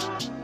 Bye.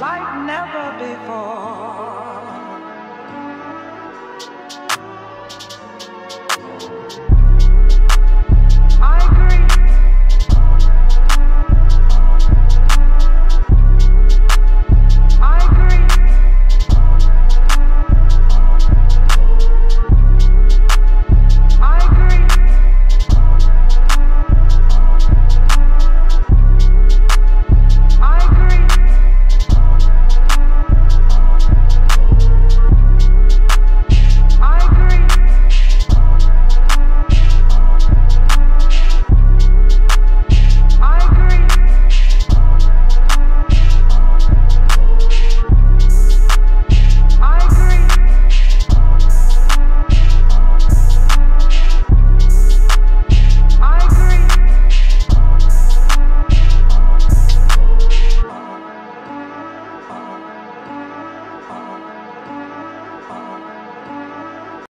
like never before.